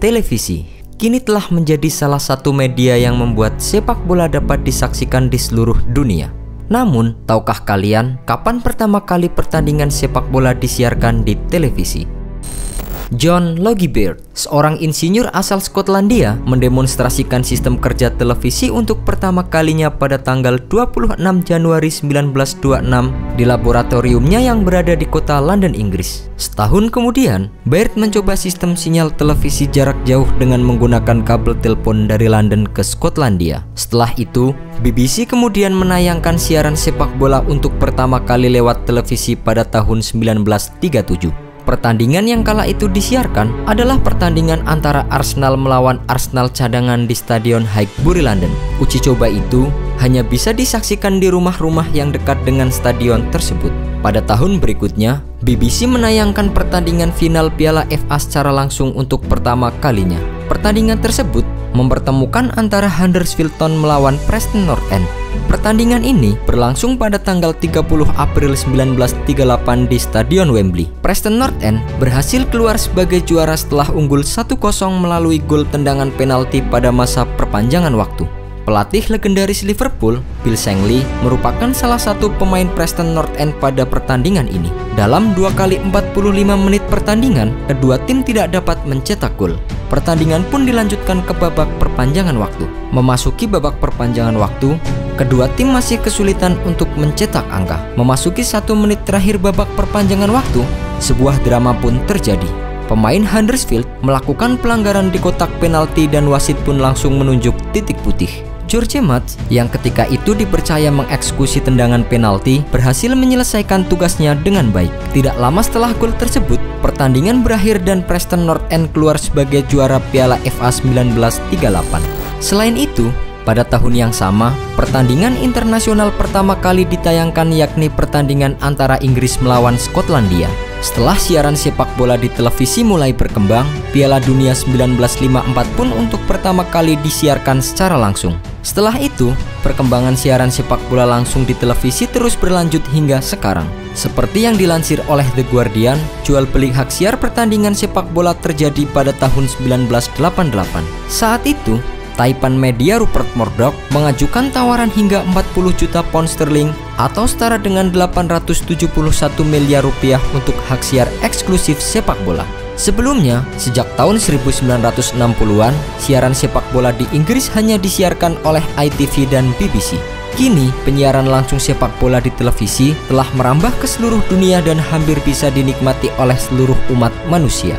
televisi kini telah menjadi salah satu media yang membuat sepak bola dapat disaksikan di seluruh dunia. Namun, tahukah kalian kapan pertama kali pertandingan sepak bola disiarkan di televisi? John Logie seorang insinyur asal Skotlandia, mendemonstrasikan sistem kerja televisi untuk pertama kalinya pada tanggal 26 Januari 1926 di laboratoriumnya yang berada di kota London, Inggris. Setahun kemudian, Baird mencoba sistem sinyal televisi jarak jauh dengan menggunakan kabel telepon dari London ke Skotlandia. Setelah itu, BBC kemudian menayangkan siaran sepak bola untuk pertama kali lewat televisi pada tahun 1937. Pertandingan yang kala itu disiarkan adalah pertandingan antara Arsenal melawan Arsenal cadangan di Stadion Highbury London. Uji coba itu hanya bisa disaksikan di rumah-rumah yang dekat dengan stadion tersebut. Pada tahun berikutnya, BBC menayangkan pertandingan final Piala FA secara langsung untuk pertama kalinya. Pertandingan tersebut mempertemukan antara Huddersfield Town melawan Preston North End. Pertandingan ini berlangsung pada tanggal 30 April 1938 di Stadion Wembley. Preston North End berhasil keluar sebagai juara setelah unggul 1-0 melalui gol tendangan penalti pada masa perpanjangan waktu. Pelatih legendaris Liverpool, Bill Shankly, merupakan salah satu pemain Preston North End pada pertandingan ini. Dalam dua kali 45 menit pertandingan, kedua tim tidak dapat mencetak gol. Pertandingan pun dilanjutkan ke babak perpanjangan waktu. Memasuki babak perpanjangan waktu, kedua tim masih kesulitan untuk mencetak angka. Memasuki satu menit terakhir babak perpanjangan waktu, sebuah drama pun terjadi. Pemain Huddersfield melakukan pelanggaran di kotak penalti dan wasit pun langsung menunjuk titik putih. Matz yang ketika itu dipercaya mengeksekusi tendangan penalti berhasil menyelesaikan tugasnya dengan baik. Tidak lama setelah gol tersebut, pertandingan berakhir dan Preston North End keluar sebagai juara Piala FA 1938. Selain itu, pada tahun yang sama, pertandingan internasional pertama kali ditayangkan yakni pertandingan antara Inggris melawan Skotlandia. Setelah siaran sepak bola di televisi mulai berkembang, Piala Dunia 1954 pun untuk pertama kali disiarkan secara langsung. Setelah itu, perkembangan siaran sepak bola langsung di televisi terus berlanjut hingga sekarang. Seperti yang dilansir oleh The Guardian, jual beli hak siar pertandingan sepak bola terjadi pada tahun 1988. Saat itu, Taipan Media Rupert Murdoch mengajukan tawaran hingga 40 juta pound sterling atau setara dengan 871 miliar rupiah untuk hak siar eksklusif sepak bola. Sebelumnya, sejak tahun 1960-an, siaran sepak bola di Inggris hanya disiarkan oleh ITV dan BBC. Kini, penyiaran langsung sepak bola di televisi telah merambah ke seluruh dunia dan hampir bisa dinikmati oleh seluruh umat manusia.